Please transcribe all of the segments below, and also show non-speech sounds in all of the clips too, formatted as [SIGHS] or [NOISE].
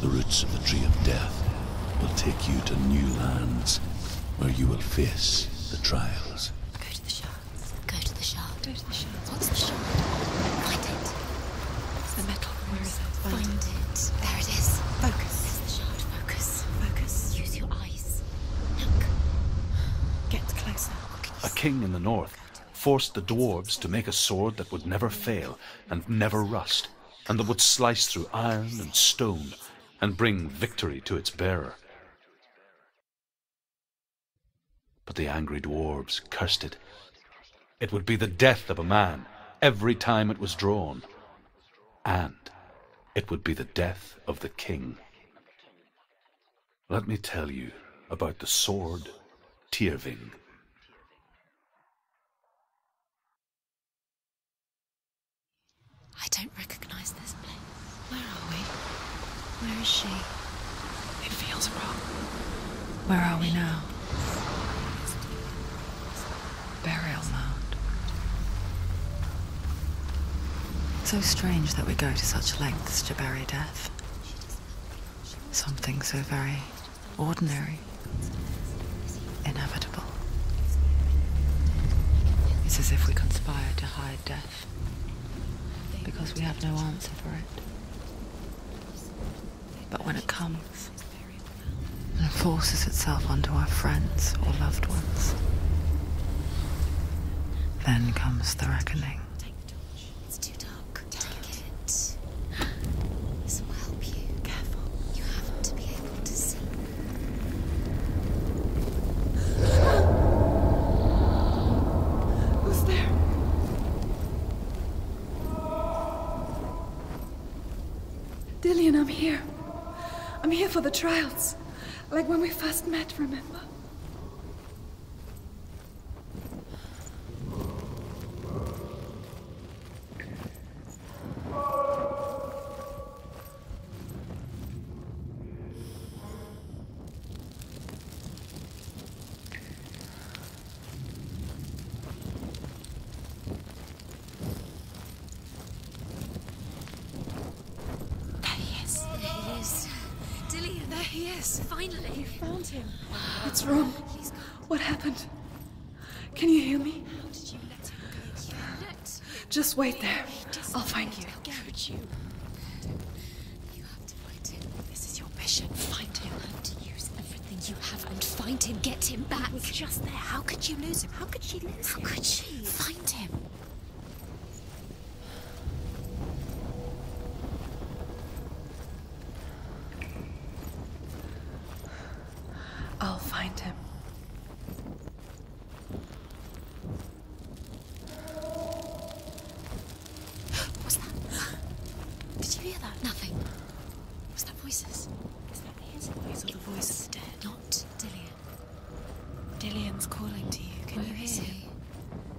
The roots of the tree of death will take you to new lands where you will face the trials. Go to the shards. Go to the shard. Go to the shards. What's the shard? Find it. It's the metal. Where is it? Find it. There it is. Focus. There's the shard. Focus. Focus. Use your eyes. Look. Get closer. A king in the north forced the dwarves to make a sword that would never fail and never rust, and that would slice through iron and stone and bring victory to its bearer. But the angry dwarves cursed it. It would be the death of a man every time it was drawn, and it would be the death of the king. Let me tell you about the sword Tyrfing. I don't recognize this place. Where is she? It feels wrong. Where are we now? Burial mound. So strange that we go to such lengths to bury death. Something so very ordinary, inevitable. It's as if we conspire to hide death because we have no answer for it. But when it comes and forces itself onto our friends or loved ones, then comes the reckoning. It's too dark. Take it. This will help you. Careful. You have to be able to see. Who's there? Dillion, I'm here. I'm here for the trials. Like when we first met, remember? There he is. There he is. Dillion. There he is. Finally. Found him. What's wrong? He's gone. What happened? Can you hear me? How did you let him go? You let Just wait there. I'll find you. How could you? You have to find him. This is your mission. Find him. You have to use everything you have and find him. Get him back. He was just there. How could you lose him? How could she lose How him? How could she? Find him. I'll find him. What was that? Did you hear that? Nothing. Was that voices? Is that his voice or the voice of the dead? Not Dillion. Dillion's calling to you. Can you Where is hear he? him?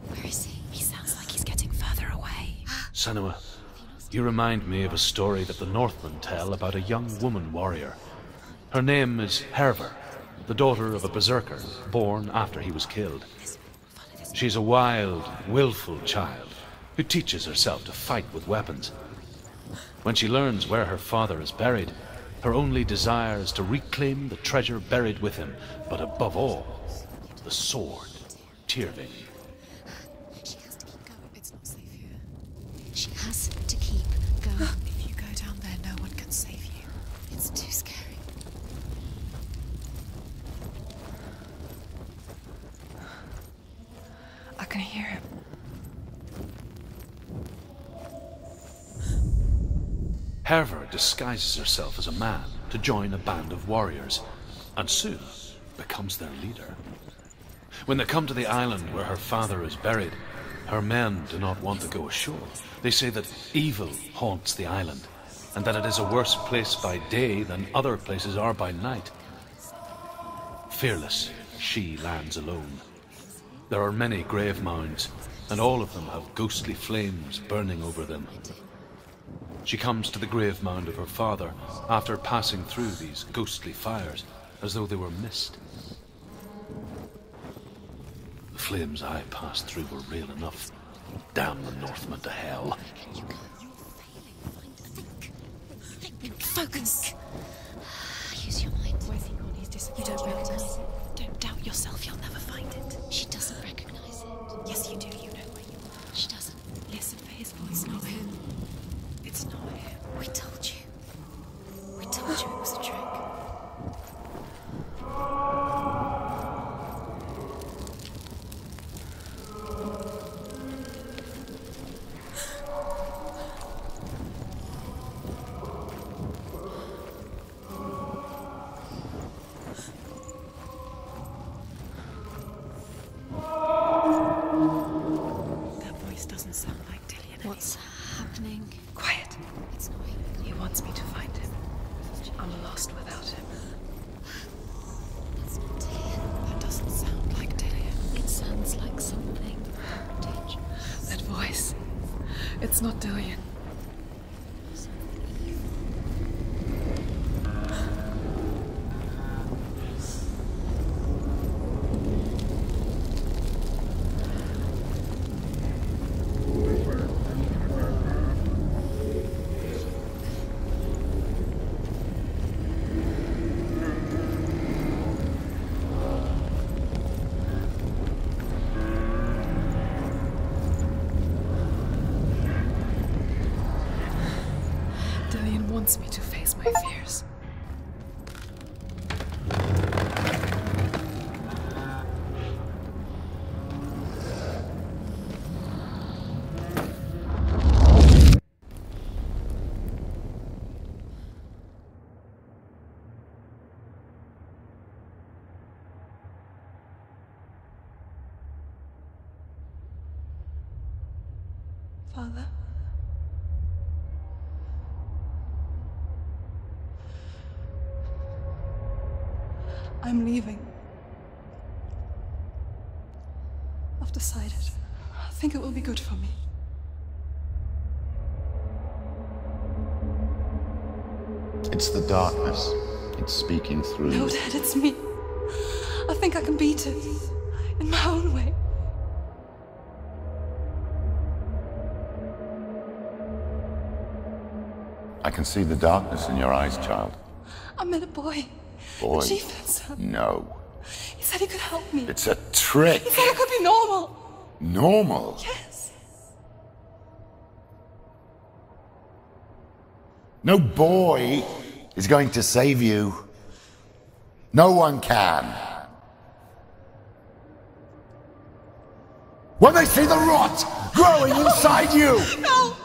Where is he? He sounds like he's getting further Senua, you remind me of a story that the Northmen tell about a young woman warrior. Her name is Hervor, the daughter of a berserker born after he was killed. She's a wild, willful child who teaches herself to fight with weapons. When she learns where her father is buried, her only desire is to reclaim the treasure buried with him, but above all, the sword, Tyrfing. She has to keep going. It's not safe here. She has to keep going. If you go down there, no one can save you. It's too scary. I can hear him. Hervor disguises herself as a man to join a band of warriors, and soon becomes their leader. When they come to the island where her father is buried, her men do not want to go ashore. They say that evil haunts the island, and that it is a worse place by day than other places are by night. Fearless, she lands alone. There are many grave mounds, and all of them have ghostly flames burning over them. She comes to the grave mound of her father after passing through these ghostly fires as though they were mist. The flames I passed through were real enough. Damn the Northmen to hell. You can't. You're failing. Find. Think. Think. Focus. Use your mind. You don't recognize it? Don't doubt yourself, you'll never find it. She doesn't recognize it. Yes, you do, you know where you are. She doesn't. Listen for his voice, not him. It's not him. We told you. We told you it was a trick. That voice doesn't sound like Dillion What's happening? Quiet. It's not him. He wants me to find him. I'm lost without him. It's not Dillion. That doesn't sound like Dillion. It sounds like something dangerous. That voice. It's not Dillion. Something evil. Dillion wants me to face my fears. I'm leaving. I've decided. I think it will be good for me. It's the darkness. It's speaking through No. Dad, it's me. I think I can beat it. In my own way. I can see the darkness in your eyes, child. I met a boy. Boy. The chieftain's son. No. He said he could help me. It's a trick. He said I could be normal. Normal. Yes. No boy is going to save you. No one can. When they see the rot growing inside you, No!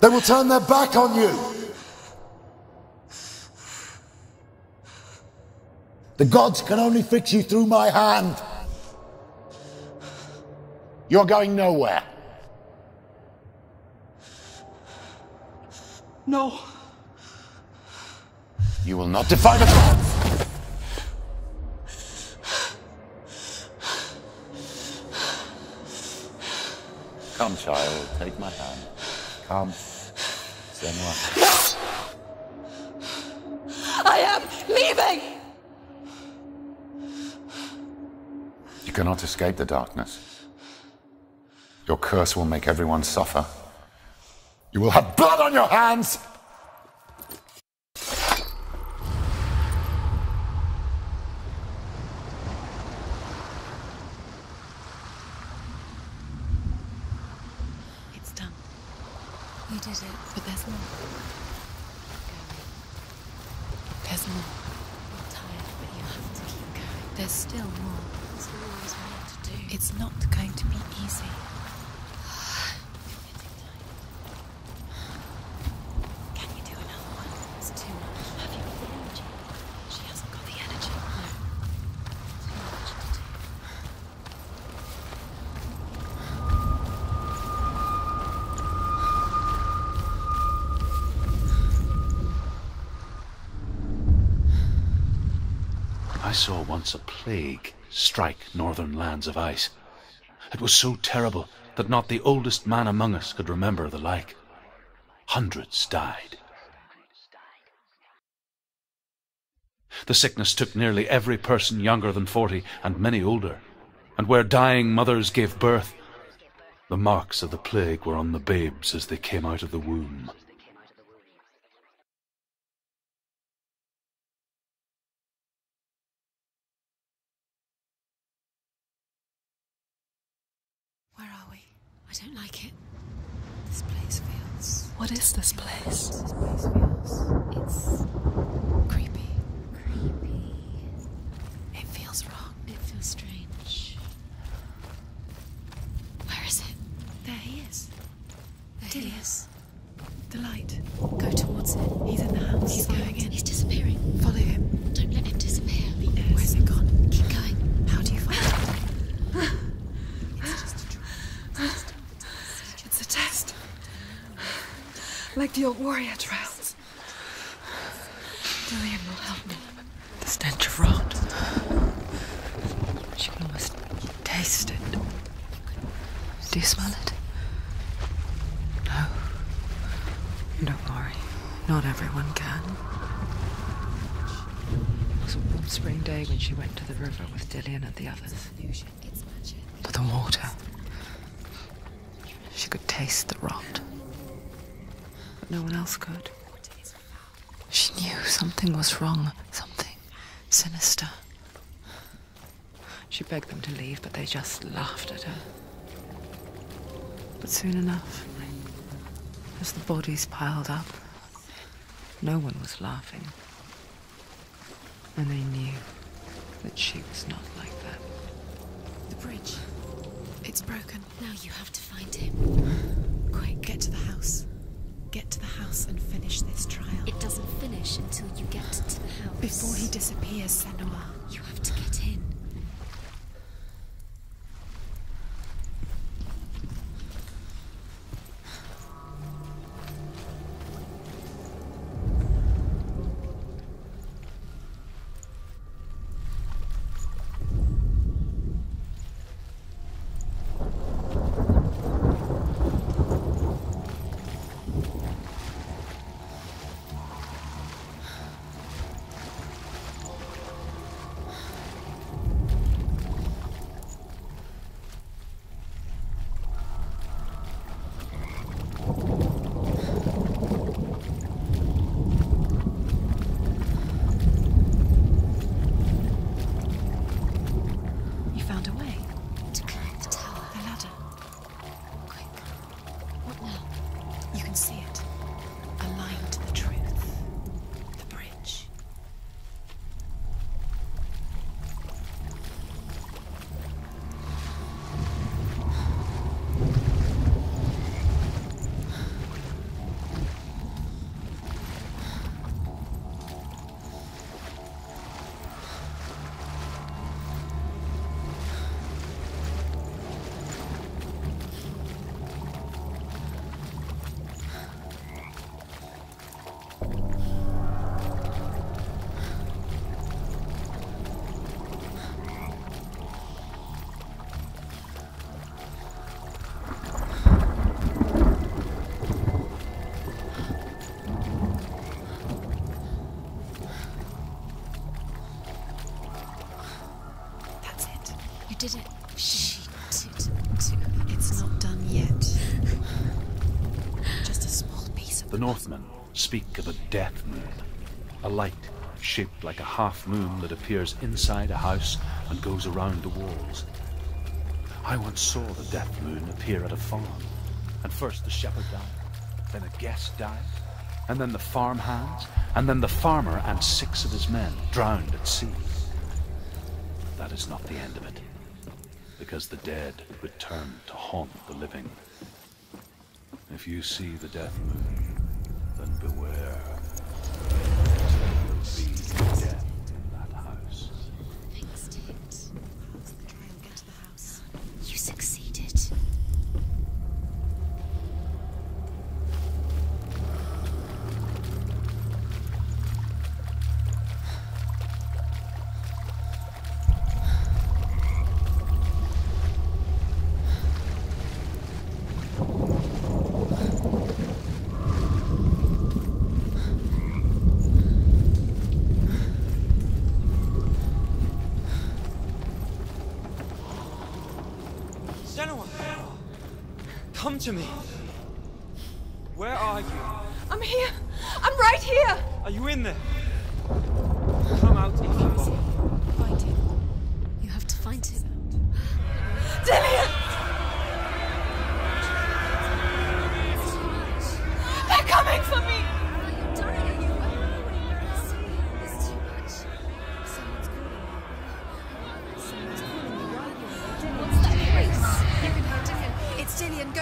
they will turn their back on you. The gods can only fix you through my hand. You're going nowhere. No. You will not defy the gods. Come, child, take my hand. Come. Senua. I am leaving! You cannot escape the darkness. Your curse will make everyone suffer. You will have blood on your hands! It's done. We did it. But there's more. There's more. You're tired, but you have to keep going. There's still more. There's always more to do. It's not going to be easy. Can you do another one? It's too much. Have you got the energy? She hasn't got the energy. Too much to do. I saw once a plague strike northern lands of ice. It was so terrible that not the oldest man among us could remember the like. Hundreds died. The sickness took nearly every person younger than forty, and many older. And where dying mothers gave birth, the marks of the plague were on the babes as they came out of the womb. I don't like it. This place feels. What is this place? This place feels. It's creepy. Creepy. It feels wrong. It feels strange. Where is it? There he is. There he is. The light. Go towards it. He's in the house. He's going in. He's disappearing. Follow him. Don't let him disappear. Where's it gone? Keep going. How do you find it? It's just a trial. It's just a It's a test. Like the old warrior trials. Dillion will help me. The stench of rot. She can almost taste it. Do you smell it? No. Don't worry. Not everyone can. It was a warm spring day when she went to the river with Dillion and the others. illusion. It's magic. But the water. She could taste the rot. But no one else could. She knew something was wrong, something sinister. She begged them to leave, but they just laughed at her. But soon enough, as the bodies piled up, no one was laughing. And they knew that she was not like that. The bridge. It's broken. Now you have to find him. Quick, Get to the house. Get to the house and finish this trial. It doesn't finish until you get to the house. Before he disappears, Senua. You have to did it. She did too. It's not done yet. Just a small piece of The Northmen speak of a death moon, a light shaped like a half moon that appears inside a house and goes around the walls. I once saw the death moon appear at a farm, and first the shepherd died, then a guest died, and then the farm hands, and then the farmer and six of his men drowned at sea. That is not the end of it, because the dead return to haunt the living. If you see the death moon, then beware. To me!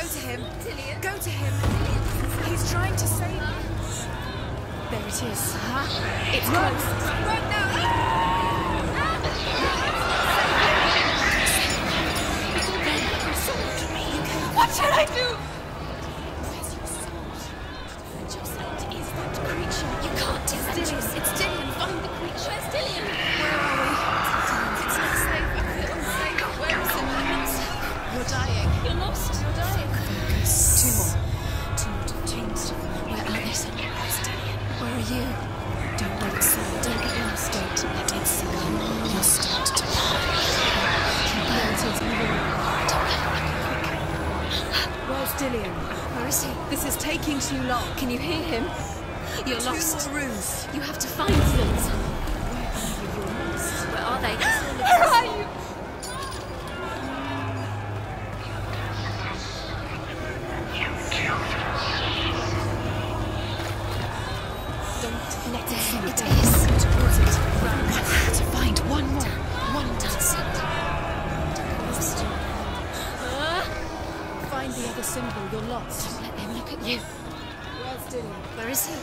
To him. Go to him. He's trying to save you. There it is. It's close. Run now! What should I do? It is. Towards it. To find one more. One dozen. Find the other symbol. You're lost. Don't let them look at you. Where's Dillion? Where is he?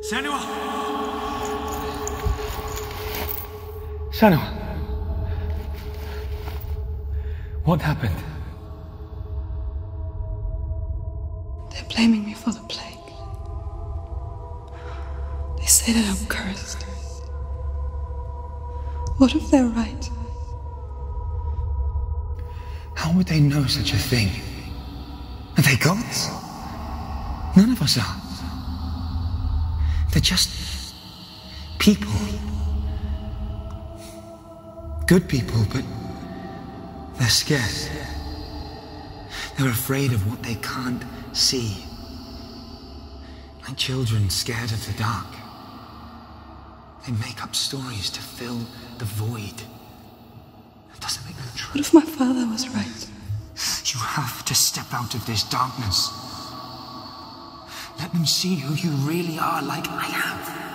Senua! Senua! What happened? They're blaming me for the plague. They say that I'm cursed. What if they're right? How would they know such a thing? Are they gods? None of us are. They're just people. Good people, but they're scared. They're afraid of what they can't see. Like children scared of the dark. They make up stories to fill the void. That doesn't make them true. What if my father was right? You have to step out of this darkness. Let them see who you really are, like I have.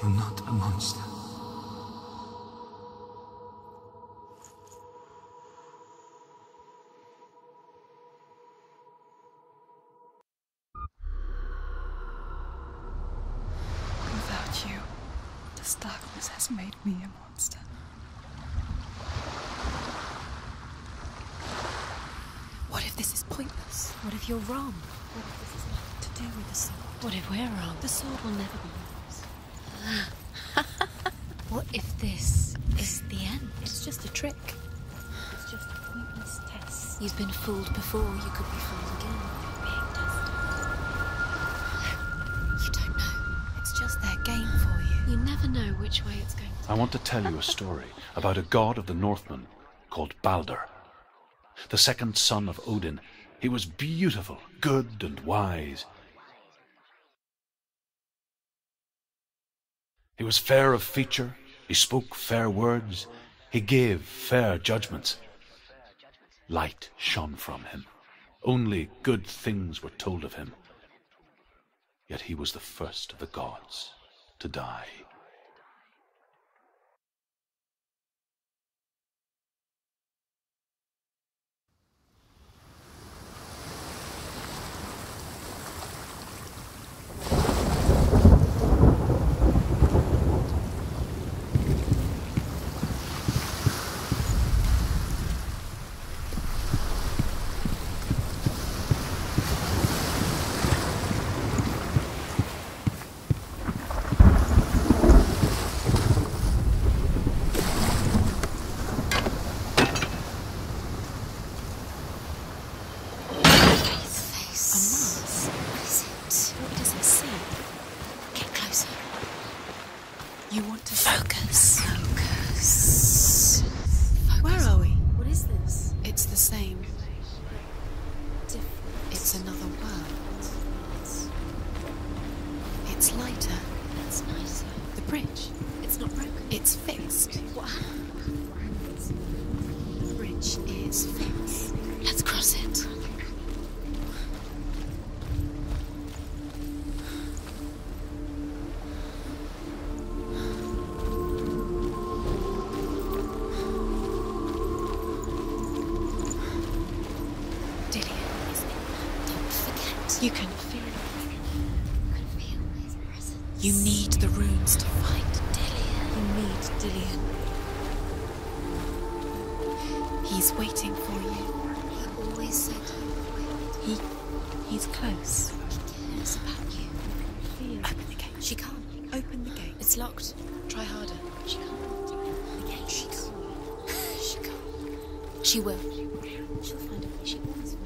You're not a monster. We're wrong? The sword will never be yours. [LAUGHS] what if this is the end? It's just a trick. It's just a pointless test. You've been fooled before. You could be fooled again. Being tested. You don't know. It's just their game for you. You never never know which way it's going to I want to tell you a story about a god of the Northmen called Balder. The second son of Odin. He was beautiful, good, and wise. He was fair of feature, he spoke fair words, he gave fair judgments. Light shone from him. Only good things were told of him. Yet he was the first of the gods to die. About you. Open the gate. She can't. Open the gate. It's locked. Try harder. She can't. The gate. She can't. [SIGHS] She can't. She will. She'll find a way. She always finds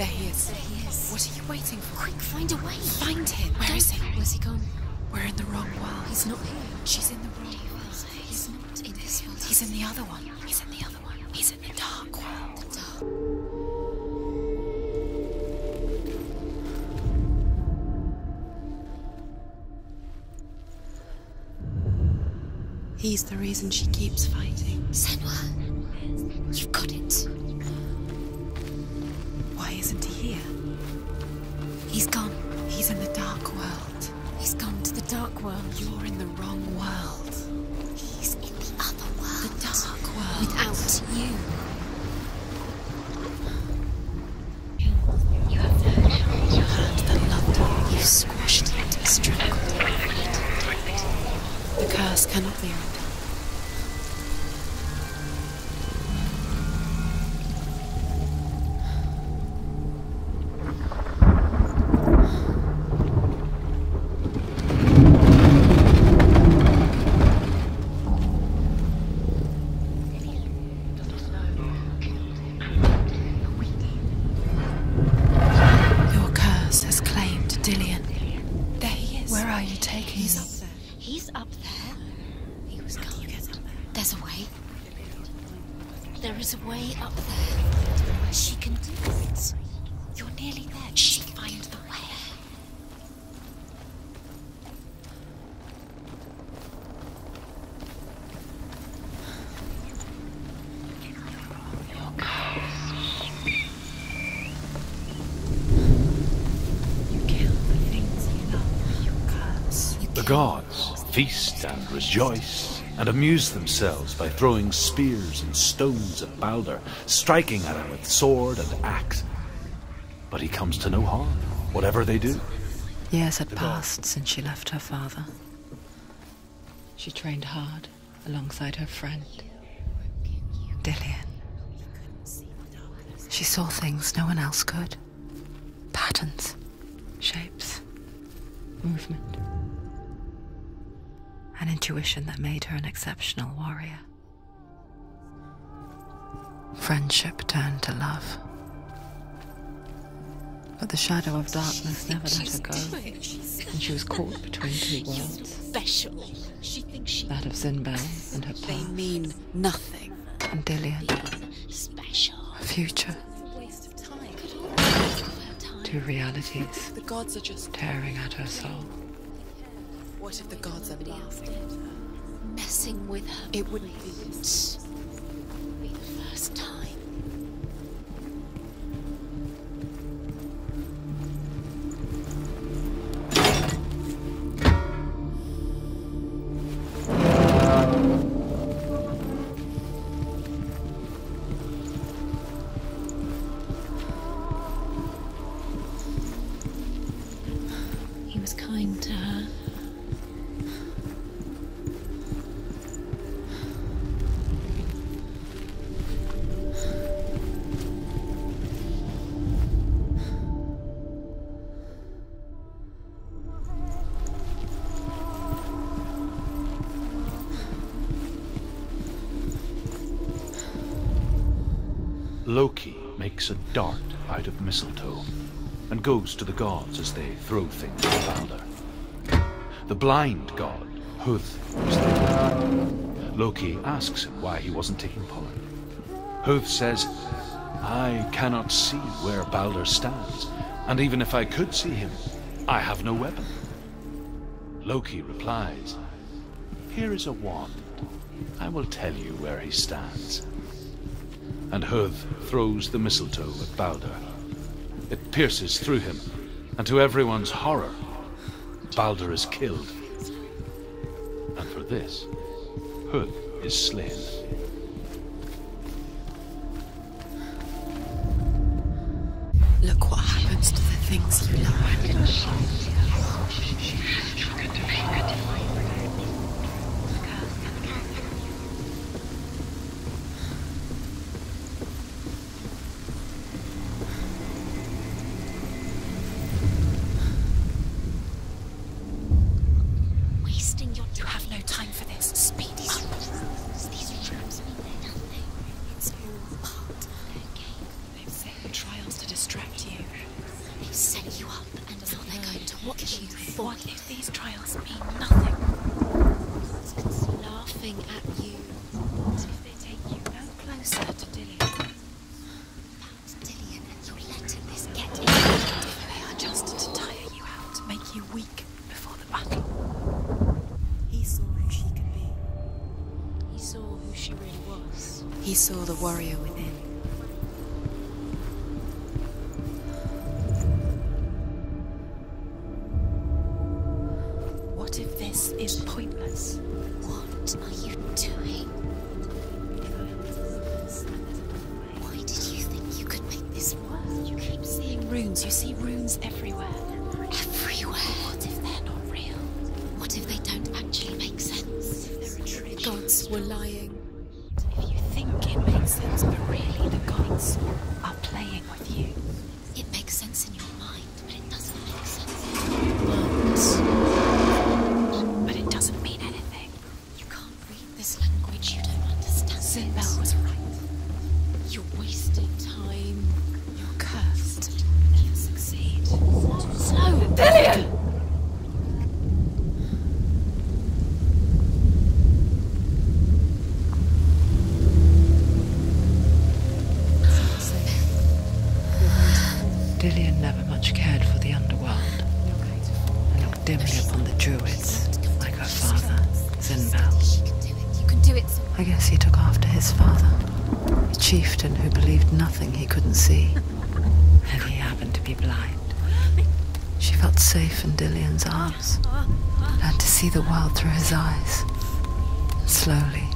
There he is. There he is. What are you waiting for? Quick, find a way. Find him. Where Don't- is he? Where's he gone? We're in the wrong world. He's not here. She's in the wrong world. He's not in this world. He's in the other one. He's in the other one. He's in the dark world. the dark. He's the reason she keeps fighting. Senua. Gods feast and rejoice and amuse themselves by throwing spears and stones at Balder, striking at him with sword and axe. But he comes to no harm, whatever they do. Years had passed since she left her father. She trained hard alongside her friend, Dillion. She saw things no one else could patterns, shapes, movement. An intuition that made her an exceptional warrior. Friendship turned to love. But the shadow of darkness never let her go, and she was caught between two worlds. Special. She thinks she That of Zynbel and her past. they mean nothing. and Dillion, Special. her future. Waste of time. Two realities The gods are just. tearing at her soul. What if the gods are blasted? Messing with her. It wouldn't be. Be the first time. A dart out of mistletoe and goes to the gods as they throw things at Balder. The blind god, Huth, was there. Loki asks him why he wasn't taking pollen. Huth says, I cannot see where Balder stands, and even if I could see him, I have no weapon. Loki replies, Here is a wand. I will tell you where he stands and Huth throws the mistletoe at Balder. It pierces through him, and to everyone's horror, Balder is killed. And for this, Huth is slain. At you. What if they take you no closer to Dillion? That's Dillion and you're letting this get in. If they are just to tire you out, to make you weak before the battle. He saw who she could be. He saw who she really was. He saw the warrior were lying. If you think it makes sense, but really the gods are playing with you. It makes sense in your mind, but it doesn't make sense in your words. But it doesn't mean anything. You can't read this language, you don't understand. Zynbel was right. You're wasting time. You're cursed. Never succeed. No! Dillion! Dillion in Dillion's arms, and to see the world through his eyes. Slowly,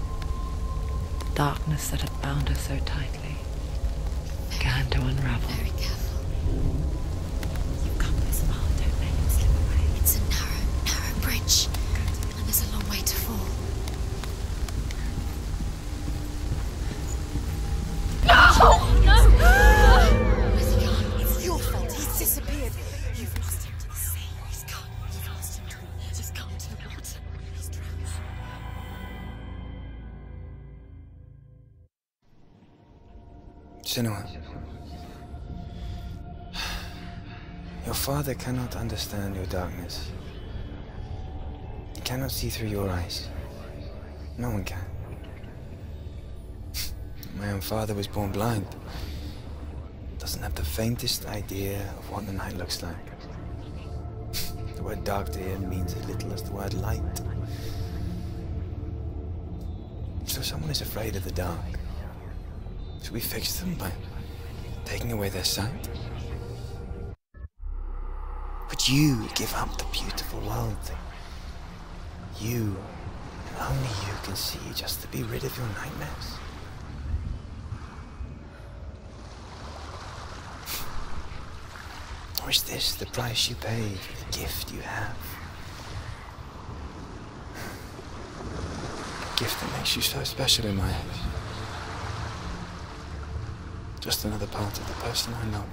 the darkness that had bound her so tightly began to unravel. Senua. Your father cannot understand your darkness. He cannot see through your eyes. No one can. [LAUGHS] My own father was born blind. Doesn't have the faintest idea of what the night looks like. [LAUGHS] The word dark to him means as little as the word light. So someone is afraid of the dark. Should we fix them by taking away their sight? Would you give up the beautiful world that you, only you, can see just to be rid of your nightmares? [SIGHS] Or is this the price you pay for the gift you have? [SIGHS] A gift that makes you so special in my eyes. Just another part of the person I love.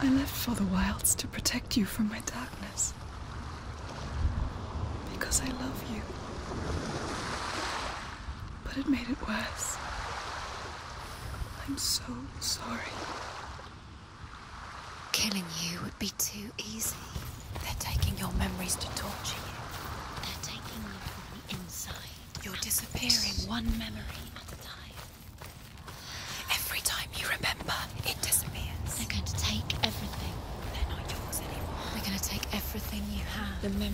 I left for the wilds to protect you from my darkness. Because I love you. But it made it worse. I'm so sorry. Killing you would be too easy. They're taking your memories to torture you. They're taking you from the inside. You're disappearing one memory at a time. Every time you remember, it disappears. They're going to take everything. They're not yours anymore. They're going to take everything you have. The memories of